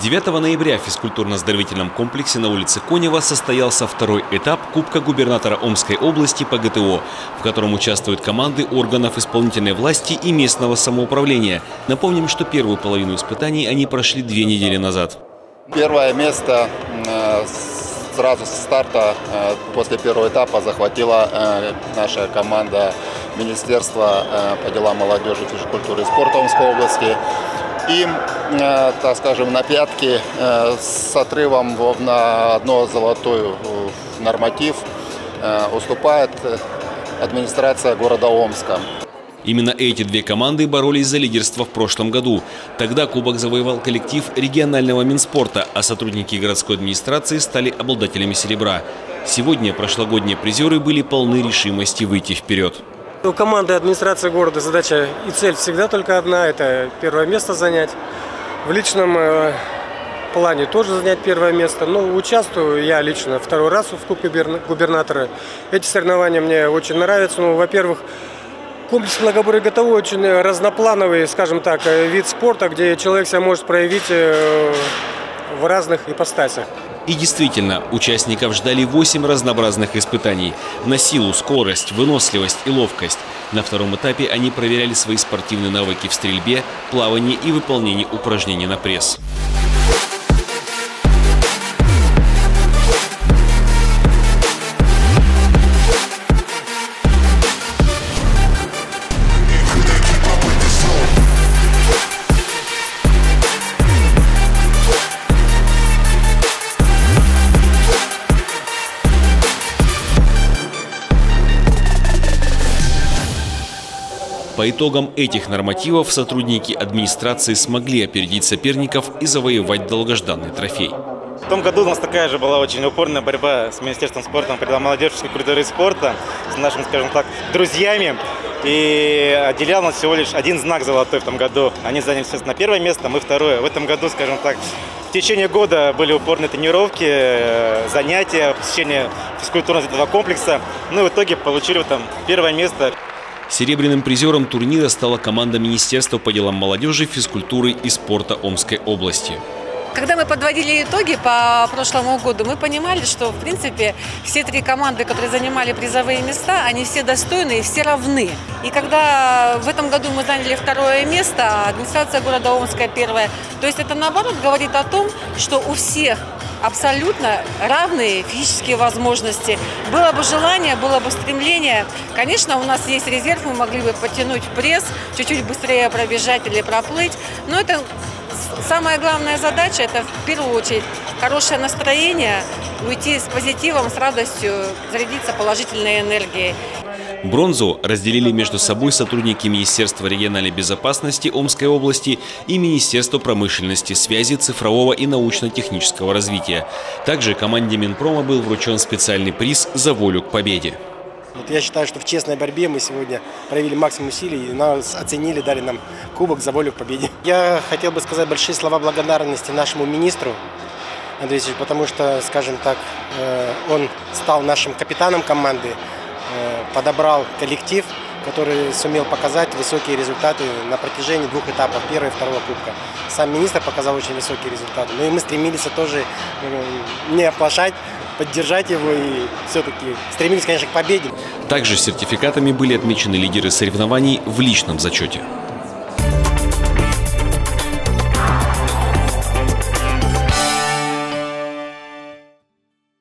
9 ноября в физкультурно-оздоровительном комплексе на улице Конева состоялся второй этап Кубка губернатора Омской области по ГТО, в котором участвуют команды органов исполнительной власти и местного самоуправления. Напомним, что первую половину испытаний они прошли две недели назад. Первое место э, сразу с старта э, после первого этапа захватила э, наша команда Министерства по делам молодежи, физкультуры и спорта Омской области э, так скажем, на пятки с отрывом на одно золотую норматив уступает администрация города Омска. Именно эти две команды боролись за лидерство в прошлом году. Тогда кубок завоевал коллектив регионального Минспорта, а сотрудники городской администрации стали обладателями серебра. Сегодня прошлогодние призеры были полны решимости выйти вперед. У команды администрации города задача и цель всегда только одна – это первое место занять. В личном э, плане тоже занять первое место. Но участвую я лично второй раз в Кубке губернатора. Эти соревнования мне очень нравятся. Ну, во-первых, комплекс многоборья готовой очень разноплановый, скажем так, э, вид спорта, где человек себя может проявить э, в разных ипостасях. И действительно, участников ждали 8 разнообразных испытаний на силу, скорость, выносливость и ловкость. На втором этапе они проверяли свои спортивные навыки в стрельбе, плавании и выполнении упражнений на пресс. По итогам этих нормативов сотрудники администрации смогли опередить соперников и завоевать долгожданный трофей. В том году у нас такая же была очень упорная борьба с Министерством спорта, по молодежной культуры и спорта, с нашими, скажем так, друзьями. И отделял нас всего лишь один знак золотой в том году. Они заняли, естественно, первое место, мы второе. В этом году, скажем так, в течение года были упорные тренировки, э, занятия, посещение физкультурного комплекса. Ну и в итоге получили там первое место. Серебряным призером турнира стала команда Министерства по делам молодежи, физкультуры и спорта Омской области. Когда мы подводили итоги по прошлому году, мы понимали, что, в принципе, все три команды, которые занимали призовые места, они все достойны и все равны. И когда в этом году мы заняли второе место, а администрация города Омска первое, то есть это, наоборот, говорит о том, что у всех абсолютно равные физические возможности. Было бы желание, было бы стремление. Конечно, у нас есть резерв, мы могли бы потянуть пресс, чуть-чуть быстрее пробежать или проплыть. Но это самая главная задача – это в первую очередь хорошее настроение, уйти с позитивом, с радостью, зарядиться положительной энергией. Бронзу разделили между собой сотрудники Министерства региональной безопасности Омской области и Министерства промышленности, связи, цифрового и научно-технического развития. Также команде Минпрома был вручен специальный приз за волю к победе. Вот я считаю, что в честной борьбе мы сегодня проявили максимум усилий и нас оценили, дали нам кубок за волю к победе. Я хотел бы сказать большие слова благодарности нашему министру Андрею потому что, скажем так, э, он стал нашим капитаном команды, Э, подобрал коллектив, который сумел показать высокие результаты на протяжении двух этапов, первого и второго кубка. Сам министр показал очень высокие результаты. Но и мы стремились тоже э, не оплошать, поддержать его и все-таки стремились, конечно, к победе. Также сертификатами были отмечены лидеры соревнований в личном зачете.